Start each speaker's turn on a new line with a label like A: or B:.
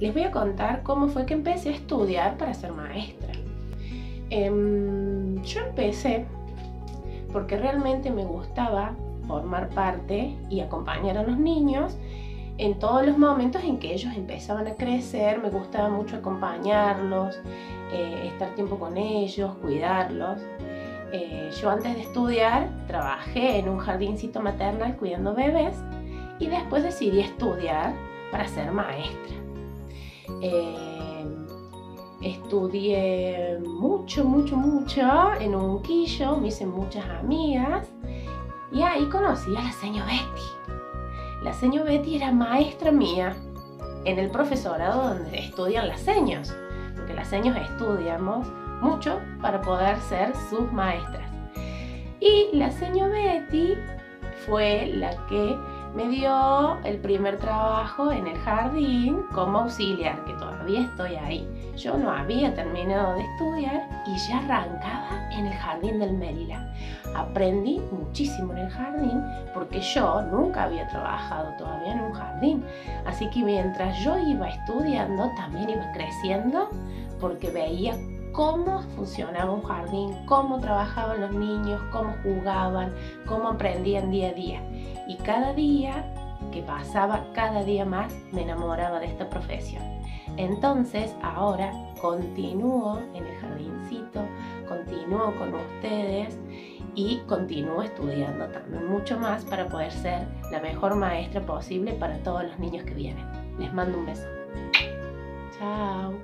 A: Les voy a contar cómo fue que empecé a estudiar para ser maestra. Em, yo empecé porque realmente me gustaba formar parte y acompañar a los niños en todos los momentos en que ellos empezaban a crecer. Me gustaba mucho acompañarlos, eh, estar tiempo con ellos, cuidarlos. Eh, yo antes de estudiar trabajé en un jardincito maternal cuidando bebés y después decidí estudiar para ser maestra. Eh, estudié mucho, mucho, mucho en un quillo, me hice muchas amigas y ahí conocí a la señora Betty. La señora Betty era maestra mía en el profesorado donde estudian las señas, porque las señas estudiamos mucho para poder ser sus maestras. Y la señora Betty fue la que me dio el primer trabajo en el jardín como auxiliar, que todavía estoy ahí. Yo no había terminado de estudiar y ya arrancaba en el jardín del Maryland. Aprendí muchísimo en el jardín porque yo nunca había trabajado todavía en un jardín. Así que mientras yo iba estudiando, también iba creciendo porque veía cómo funcionaba un jardín, cómo trabajaban los niños, cómo jugaban, cómo aprendían día a día. Y cada día que pasaba, cada día más, me enamoraba de esta profesión. Entonces ahora continúo en el jardincito, continúo con ustedes y continúo estudiando también mucho más para poder ser la mejor maestra posible para todos los niños que vienen. Les mando un beso. Chao.